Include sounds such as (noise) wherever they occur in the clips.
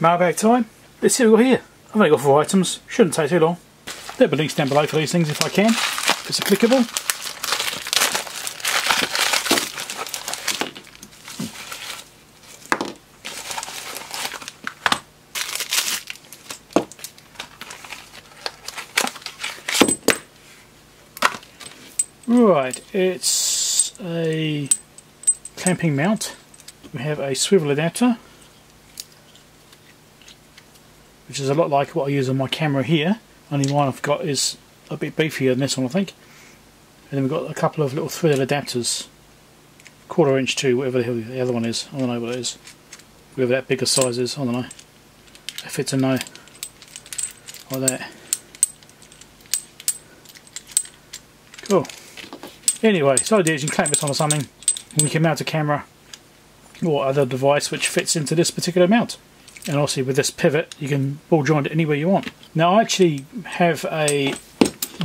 mailbag time. Let's see what we've got here. I've only got four items, shouldn't take too long. There'll be links down below for these things if I can, if it's applicable. Right, it's a clamping mount. We have a swivel adapter, which is a lot like what I use on my camera here. Only one I've got is a bit beefier than this one, I think. And then we've got a couple of little threaded adapters, quarter inch to whatever the hell the other one is. I don't know what it is. Whatever that bigger size is, I don't know. It fits in there, like that. Cool. Anyway, so the idea is you can clamp this onto something and you can mount a camera or other device which fits into this particular mount. And obviously with this pivot you can ball joint it anywhere you want. Now I actually have a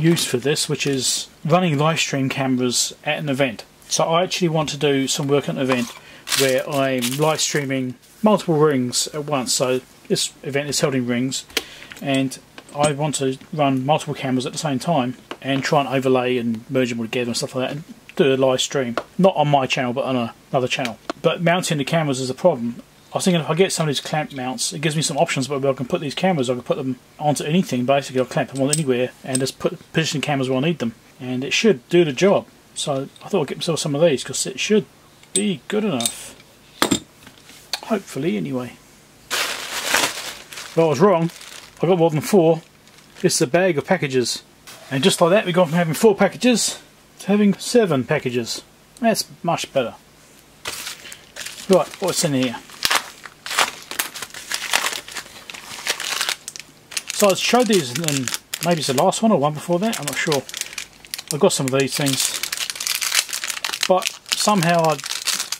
use for this which is running live stream cameras at an event. So I actually want to do some work at an event where I'm live streaming multiple rings at once. So this event is held in rings and I want to run multiple cameras at the same time and try and overlay and merge them all together and stuff like that and do a live stream. Not on my channel but on a, another channel. But mounting the cameras is a problem. I was thinking if I get some of these clamp mounts, it gives me some options but I can put these cameras, I can put them onto anything basically, I'll clamp them on anywhere and just put position cameras where I need them. And it should do the job. So I thought I'd get myself some of these because it should be good enough. Hopefully anyway. But I was wrong. I got more than four. It's a bag of packages. And just like that, we've gone from having four packages to having seven packages. That's much better. Right, what's in here? So I showed these in maybe it's the last one or one before that, I'm not sure. I've got some of these things. But somehow I'd,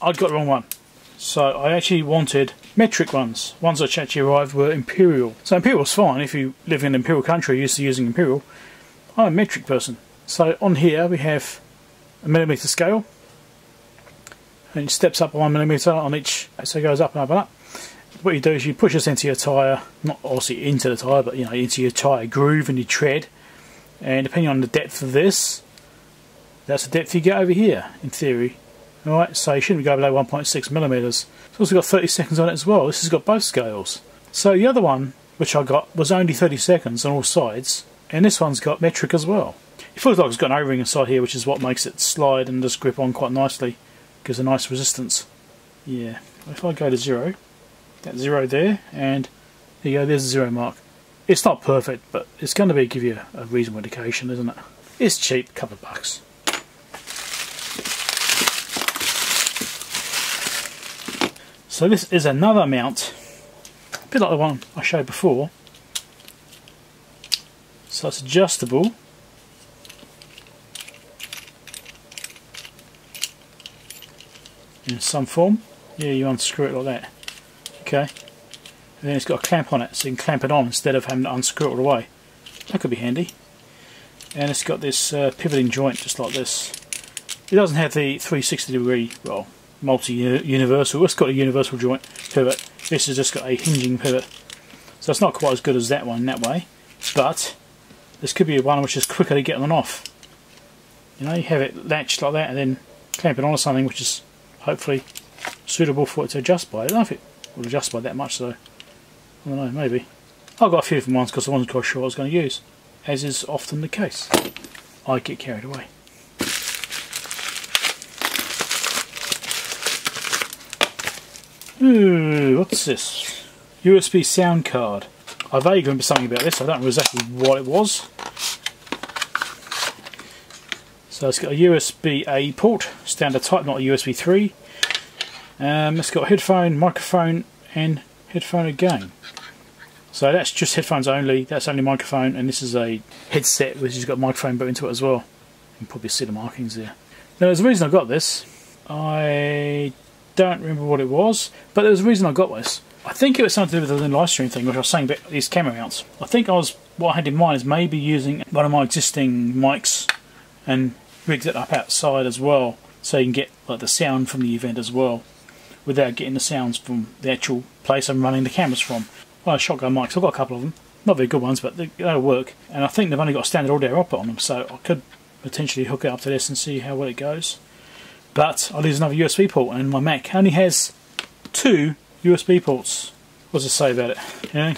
I'd got the wrong one. So I actually wanted metric ones. Ones that actually arrived were imperial. So imperial's fine if you live in an imperial country you're used to using imperial. I'm a metric person. So on here we have a millimetre scale. And it steps up one millimetre on each, so it goes up and up and up. What you do is you push this into your tyre, not obviously into the tyre, but you know, into your tyre groove and your tread. And depending on the depth of this, that's the depth you get over here, in theory. Alright, so you shouldn't go below 1.6 millimeters. It's also got 30 seconds on it as well. This has got both scales. So the other one, which I got, was only 30 seconds on all sides, and this one's got metric as well. It feels like it's got an O-ring inside here, which is what makes it slide and just grip on quite nicely. Gives a nice resistance. Yeah, if I go to zero, that zero there, and there you go, there's a zero mark. It's not perfect, but it's going to be give you a reasonable indication, isn't it? It's cheap, couple of bucks. So this is another mount, a bit like the one I showed before. So it's adjustable. In some form. Yeah, you unscrew it like that. Okay. And then it's got a clamp on it, so you can clamp it on instead of having to unscrew it the. That could be handy. And it's got this uh, pivoting joint just like this. It doesn't have the 360 degree, well, multi-universal. It's got a universal joint pivot. This has just got a hinging pivot. So it's not quite as good as that one that way. But this could be one which is quicker to get on and off. You know, you have it latched like that and then clamp it onto something which is hopefully suitable for it to adjust by. I don't know if it will adjust by that much though. I don't know, maybe. I've got a few different ones because the ones quite sure I was going to use. As is often the case. I get carried away. Ooh, what's this? USB sound card. I vaguely remember something about this, I don't know exactly what it was. So it's got a USB A port, standard type, not a USB 3. Um, it's got headphone, microphone, and headphone again. So that's just headphones only, that's only microphone, and this is a headset which has got microphone built into it as well. You can probably see the markings there. Now there's a reason I got this. I don't remember what it was, but there was a reason I got this. I think it was something to do with the live stream thing, which I was saying about these camera mounts. I think I was what I had in mind is maybe using one of my existing mics and rigged it up outside as well, so you can get like the sound from the event as well. Without getting the sounds from the actual place I'm running the cameras from. Well, shotgun mics, I've got a couple of them. Not very good ones, but they, will work. And I think they've only got a standard audio output on them, so I could potentially hook it up to this and see how well it goes. But I'll use another USB port, and my Mac only has two USB ports. What does it say about it? Yeah.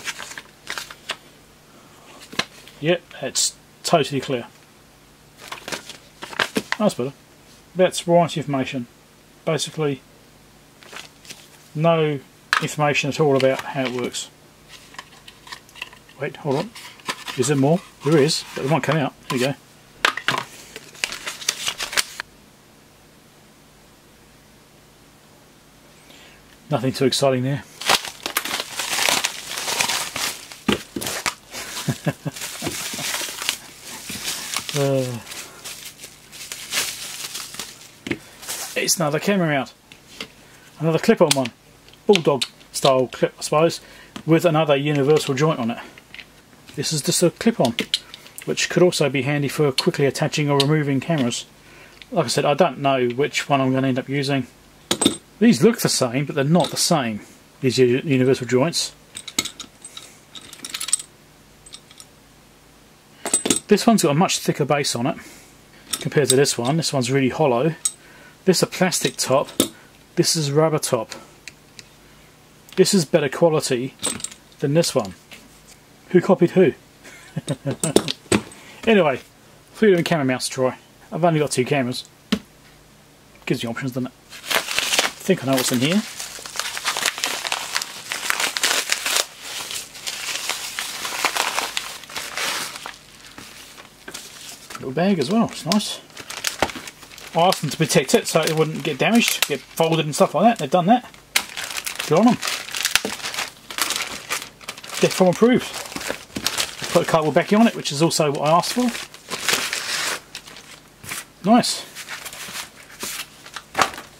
Yep, it's totally clear. That's better. That's warranty information. Basically, no information at all about how it works. Wait, hold on. Is there more? There is, but it won't come out. There we go. Nothing too exciting there. (laughs) uh, it's another camera mount. Another clip-on one. Bulldog style clip, I suppose, with another universal joint on it. This is just a clip-on, which could also be handy for quickly attaching or removing cameras. Like I said, I don't know which one I'm going to end up using. These look the same, but they're not the same, these universal joints. This one's got a much thicker base on it compared to this one. This one's really hollow. This is a plastic top. This is rubber top. This is better quality than this one. Who copied who? (laughs) anyway, freedom and camera mounts to try. I've only got two cameras. Gives you options, doesn't it? I think I know what's in here. Little bag as well, it's nice. I asked them to protect it so it wouldn't get damaged, get folded and stuff like that. They've done that. Good on them. Defpom approved. Put a cardboard backing on it, which is also what I asked for. Nice.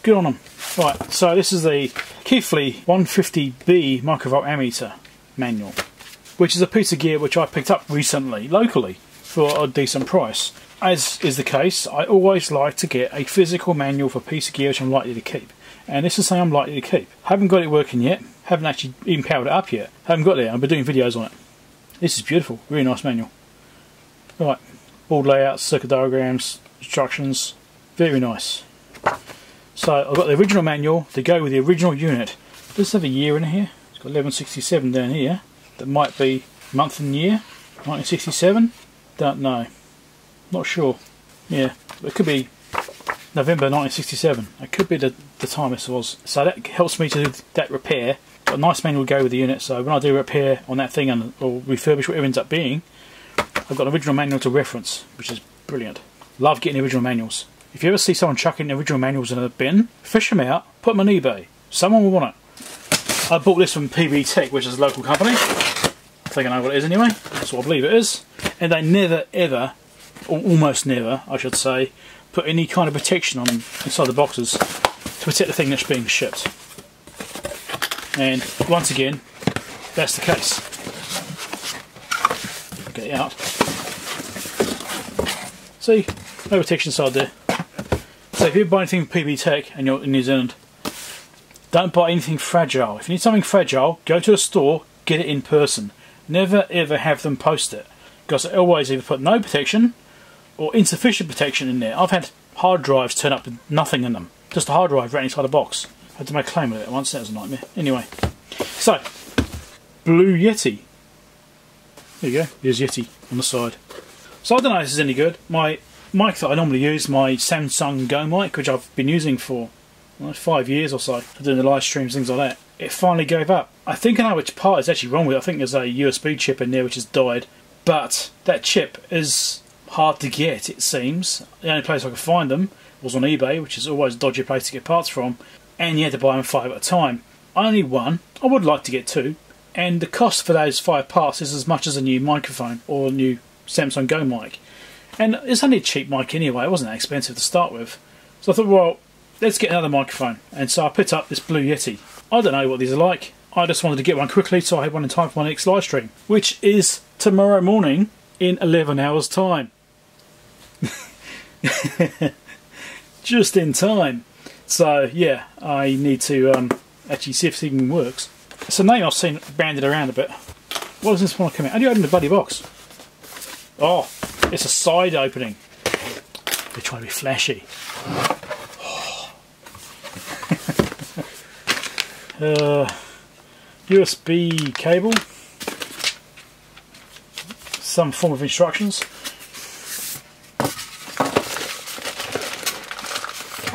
Good on them. Right, so this is the Keithley 150B microvolt ammeter manual, which is a piece of gear which I picked up recently, locally, for a decent price. As is the case, I always like to get a physical manual for piece of gear which I'm likely to keep. And this is something I'm likely to keep. Haven't got it working yet, haven't actually even powered it up yet. Haven't got there. I've been doing videos on it. This is beautiful. Really nice manual. Right. Board layouts, circuit diagrams, instructions. Very nice. So I've got the original manual to go with the original unit. Does have a year in here? It's got 1167 down here. That might be month and year. 1967? Don't know. Not sure. Yeah, it could be November 1967. It could be the, the time this was. So that helps me to do that repair a nice manual go with the unit, so when I do repair on that thing and or refurbish whatever it ends up being, I've got an original manual to reference, which is brilliant. Love getting original manuals. If you ever see someone chucking original manuals in a bin, fish them out, put them on eBay. Someone will want it. I bought this from PB Tech, which is a local company. I think I know what it is anyway. That's what I believe it is. And they never, ever, or almost never, I should say, put any kind of protection on inside the boxes to protect the thing that's being shipped. And once again, that's the case. Get it out. See, no protection side there. So if you buy anything from PB Tech and you're in New Zealand, don't buy anything fragile. If you need something fragile, go to a store, get it in person. Never ever have them post it. Because they always either put no protection or insufficient protection in there. I've had hard drives turn up with nothing in them. Just a hard drive right inside a box. I had to make a claim with it once, that was a nightmare. Anyway, so, Blue Yeti. There you go, there's Yeti on the side. So I don't know if this is any good. My mic that I normally use, my Samson Go mic, which I've been using for well, five years or so, doing the live streams, things like that, it finally gave up. I think I know which part is actually wrong with it. I think there's a USB chip in there which has died, but that chip is hard to get, it seems. The only place I could find them was on eBay, which is always a dodgy place to get parts from and you had to buy them five at a time. I only one. I would like to get two, and the cost for those five parts is as much as a new microphone or a new Samson Go mic. And it's only a cheap mic anyway, it wasn't that expensive to start with. So I thought, well, let's get another microphone. And so I picked up this Blue Yeti. I don't know what these are like. I just wanted to get one quickly so I had one in time for my next live stream, which is tomorrow morning in 11 hours' time. (laughs) just in time. So yeah, I need to um, actually see if it even works. It's a name I've seen banded around a bit. What does this one come out? How do you open the bloody box? Oh, it's a side opening. They're trying to be flashy. (laughs) uh, USB cable. Some form of instructions.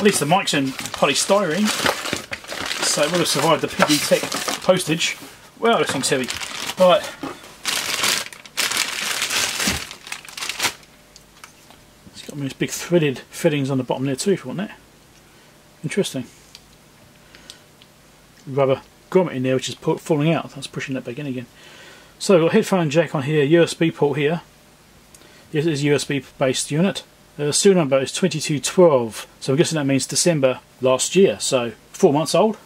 At least the mic's in polystyrene, so it would have survived the PB Tech postage. Well, this thing's heavy. Right. It's got these big threaded fittings on the bottom there too, if you want that. Interesting. Rubber grommet in there, which is falling out. That's pushing that back in again. So we've got headphone jack on here, USB port here. This is USB based unit. The serial number is 2212, so I'm guessing that means December last year, so four months old.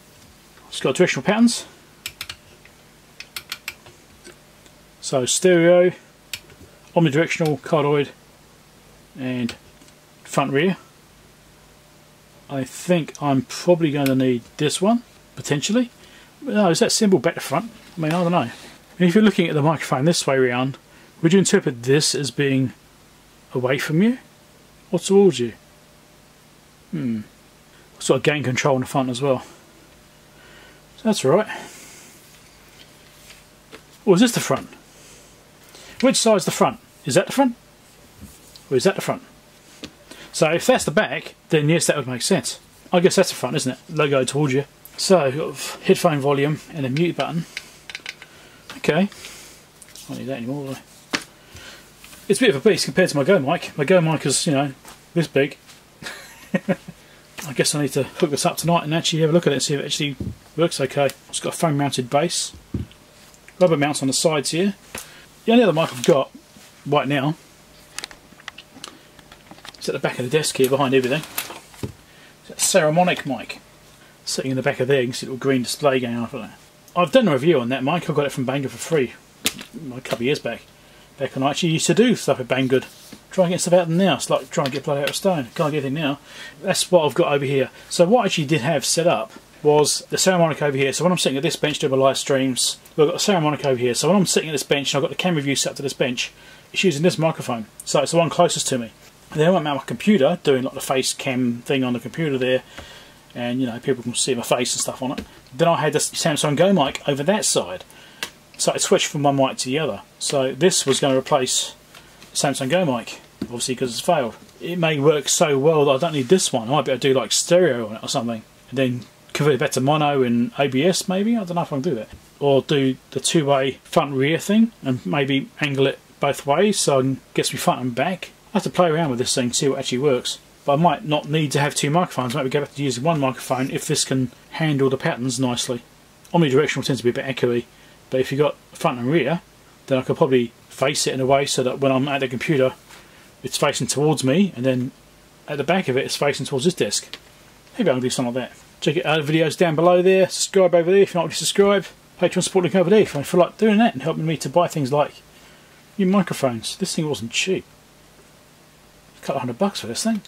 It's got directional patterns. So stereo, omnidirectional, cardioid, and front rear. I think I'm probably going to need this one, potentially. No, is that symbol back to front? I mean, I don't know. If you're looking at the microphone this way around, would you interpret this as being away from you? Or towards you. Hmm. Sort of gain control in the front as well. So that's right. Or is this the front? Which side's the front? Is that the front? Or is that the front? So if that's the back, then yes, that would make sense. I guess that's the front, isn't it? Logo towards you. So, got headphone volume and a mute button. Okay. I don't need that anymore, it's a bit of a beast compared to my Go mic. My Go mic is, you know, this big. (laughs) I guess I need to hook this up tonight and actually have a look at it and see if it actually works okay. It's got a foam mounted base. Rubber mounts on the sides here. The only other mic I've got right now is at the back of the desk here behind everything. It's a Saramonic mic. Sitting in the back of there, you can see a little green display going on for that. I've done a review on that mic, I got it from Banggood for free a couple of years back back when I actually used to do stuff at Banggood. Try and get stuff out of them now. It's like trying to get blood out of stone. Can't get anything now. That's what I've got over here. So what I actually did have set up was the Saramonic over here. So when I'm sitting at this bench doing my live streams, we've got the Saramonic over here. So when I'm sitting at this bench and I've got the camera view set up to this bench, it's using this microphone. So it's the one closest to me. And then I'm at my computer doing like the face cam thing on the computer there and you know people can see my face and stuff on it. Then I had this Samson Go mic over that side. So I switched from one mic to the other. So this was going to replace Samson Go mic, obviously because it's failed. It may work so well that I don't need this one. I might be able to do like stereo on it or something. And then convert it back to mono and OBS maybe. I don't know if I can do that. Or do the two-way front-rear thing and maybe angle it both ways so it gets me front and back. I have to play around with this thing, to see what actually works. But I might not need to have two microphones. Maybe go back to using one microphone if this can handle the patterns nicely. Omnidirectional tends to be a bit echoey but if you've got front and rear, then I could probably face it in a way so that when I'm at the computer, it's facing towards me, and then at the back of it, it's facing towards this desk. Maybe I'll do something like that. Check out other videos down below there. Subscribe over there if you're not already subscribed. Patreon support link over there if you feel like doing that and helping me to buy things like new microphones. This thing wasn't cheap. A couple hundred bucks for this thing.